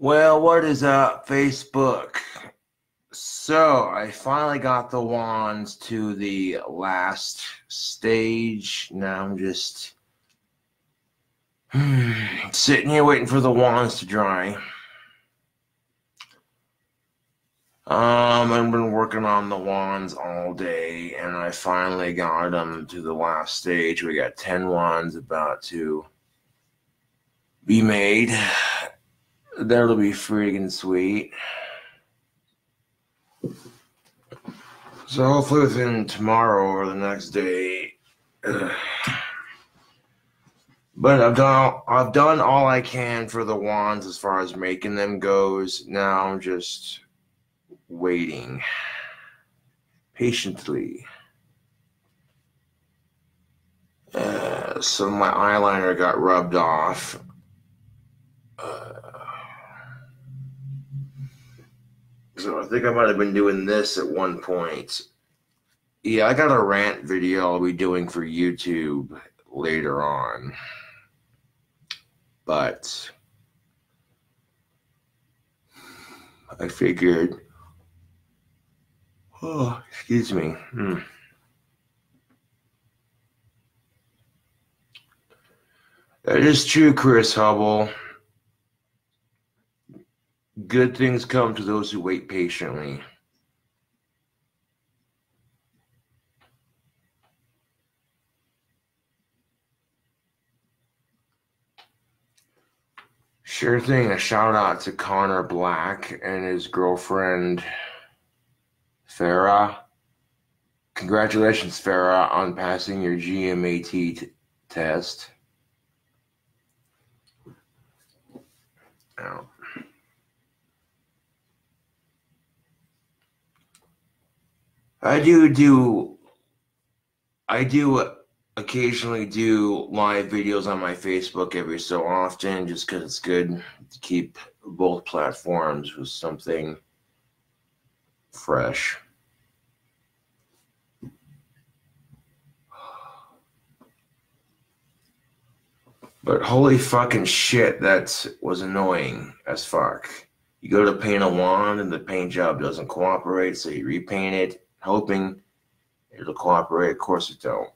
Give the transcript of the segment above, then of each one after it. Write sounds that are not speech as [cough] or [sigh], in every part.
Well, what is up, Facebook? So, I finally got the wands to the last stage. Now I'm just [sighs] sitting here waiting for the wands to dry. Um, I've been working on the wands all day, and I finally got them to the last stage. We got 10 wands about to be made. That'll be freaking sweet. So hopefully within tomorrow or the next day. But I've done I've done all I can for the wands as far as making them goes. Now I'm just waiting patiently. Uh, so my eyeliner got rubbed off. Uh, so I think I might have been doing this at one point. Yeah, I got a rant video I'll be doing for YouTube later on. But I figured Oh, excuse me. Hmm. That is true, Chris Hubble. Good things come to those who wait patiently. Sure thing. A shout out to Connor Black and his girlfriend. Farah. Congratulations, Farah, on passing your GMAT t- test. I do do I do occasionally do live videos on my Facebook every so often just because it's good to keep both platforms with something fresh. But holy fucking shit, that was annoying as fuck. You go to paint a wand and the paint job doesn't cooperate, so you repaint it, hoping it'll cooperate. Of course it don't.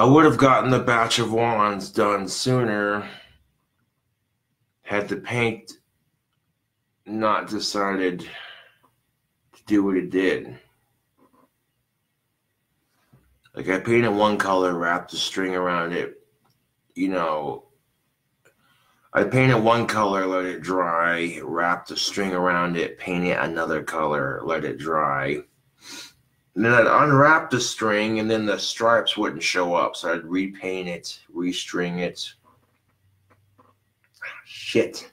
I would have gotten the batch of wands done sooner had the paint not decided to do what it did. Like I painted one color, wrapped a string around it, you know. I painted one color, let it dry, wrapped a string around it, painted another color, let it dry and then I'd unwrap the string and then the stripes wouldn't show up. So I'd repaint it, restring it. Shit.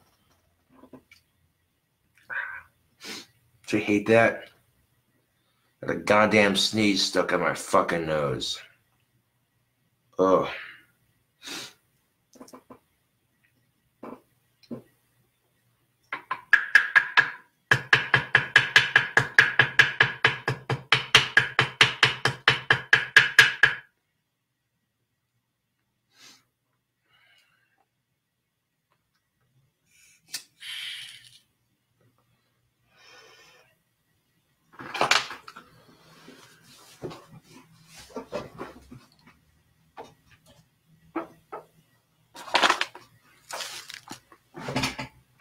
Do you hate that? Got a goddamn sneeze stuck in my fucking nose. Ugh.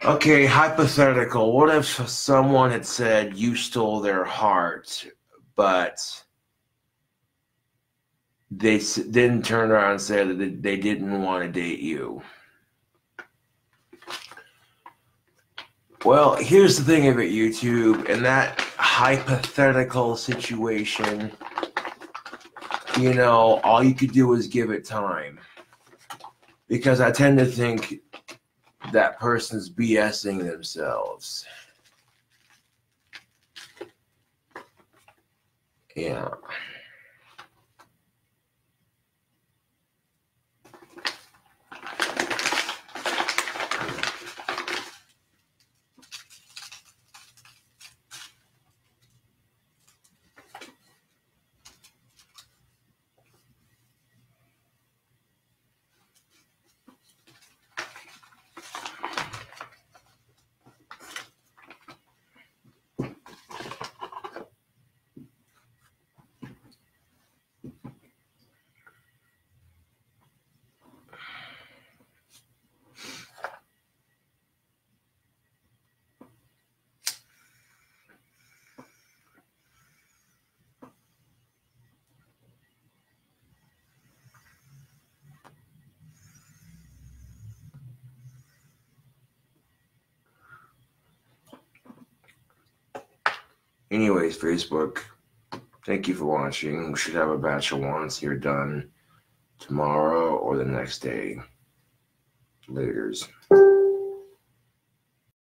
Okay, hypothetical. What if someone had said you stole their heart, but they didn't turn around and say that they didn't want to date you? Well, here's the thing about YouTube, and that hypothetical situation, you know, all you could do is give it time. Because I tend to think that person's BSing themselves. Yeah. Anyways, Facebook, thank you for watching. We should have a batch of wants here done tomorrow or the next day. Laters.